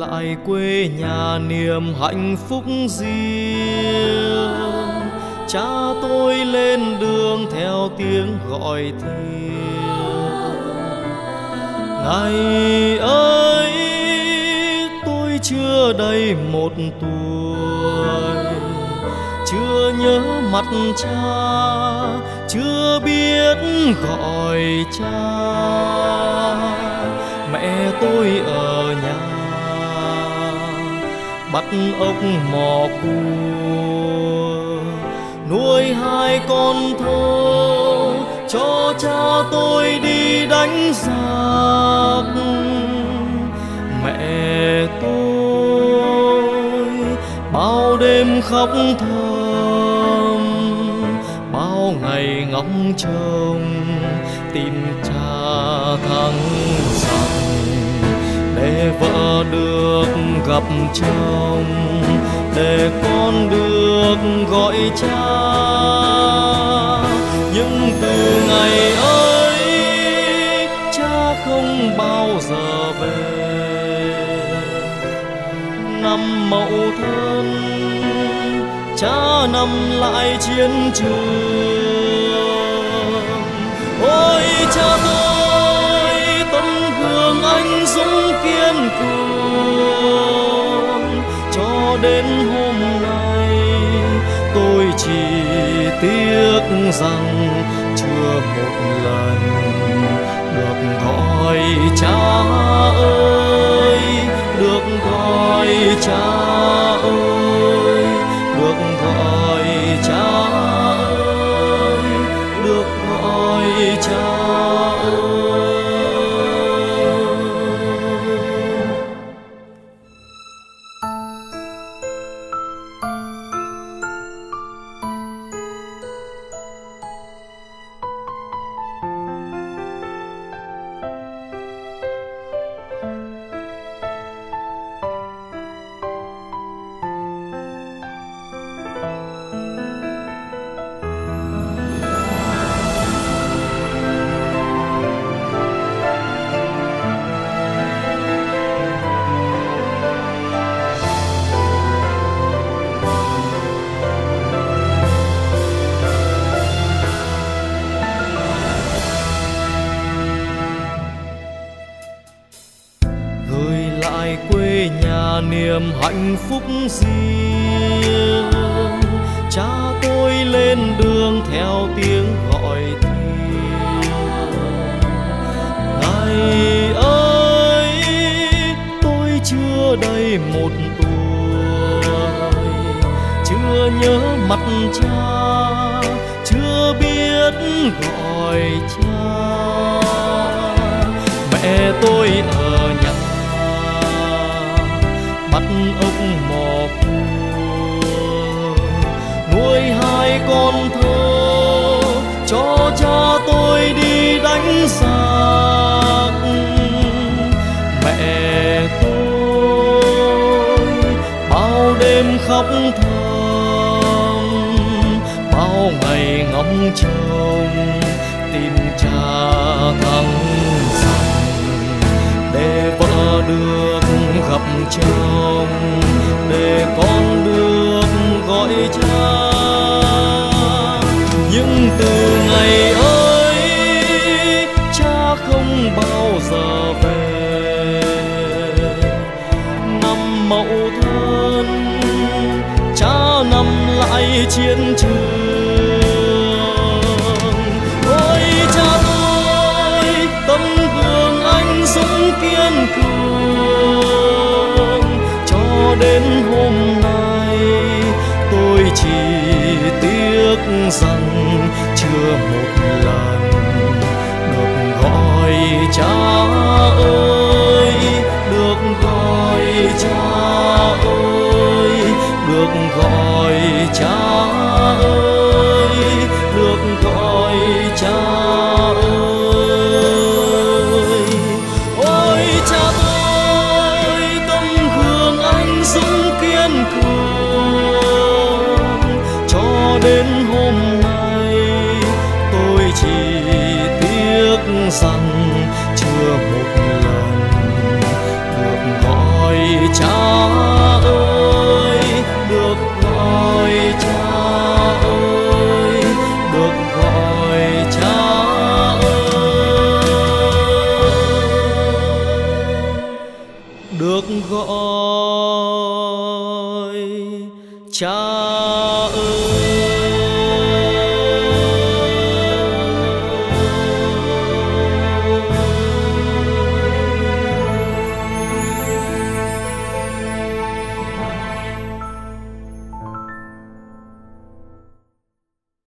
Lại quê nhà niềm hạnh phúc riêng. Cha tôi lên đường theo tiếng gọi thiêng. Ngày ấy tôi chưa đầy một tuổi. Chưa nhớ mặt cha, chưa biết gọi cha. Mẹ tôi ở bắt ốc mò cua. Nuôi hai con thơ cho cha tôi đi đánh giặc. Mẹ tôi, bao đêm khóc thầm, bao ngày ngóng trông tin cha thắng vợ được gặp chồng, để con được gọi cha. Nhưng từ ngày ấy, cha không bao giờ về. Năm mậu thân, cha nằm lại chiến trường. Ôi, cha tôi đến hôm nay tôi chỉ tiếc rằng chưa một lần được lại quê nhà niềm hạnh phúc riêng. Cha tôi lên đường theo tiếng gọi thiêng. Ngày ấy, tôi chưa đầy một tuổi. Chưa nhớ mặt cha, chưa biết gọi cha. Mẹ tôi ở bắt ốc mò cua. Nuôi hai con thơ, cho cha tôi đi đánh giặc mẹ tôi, bao đêm khóc thầm bao ngày ngóng trông tìm cha thằng gặp chồng để con được gọi cha. Nhưng từ ngày ấy, cha không bao giờ về. Năm mậu thân, cha nằm lại chiến trường. sun. rằng chưa một lần được gọi cha ơi, được gọi cha ơi, được gọi cha ơi. Được gọi cha ơi.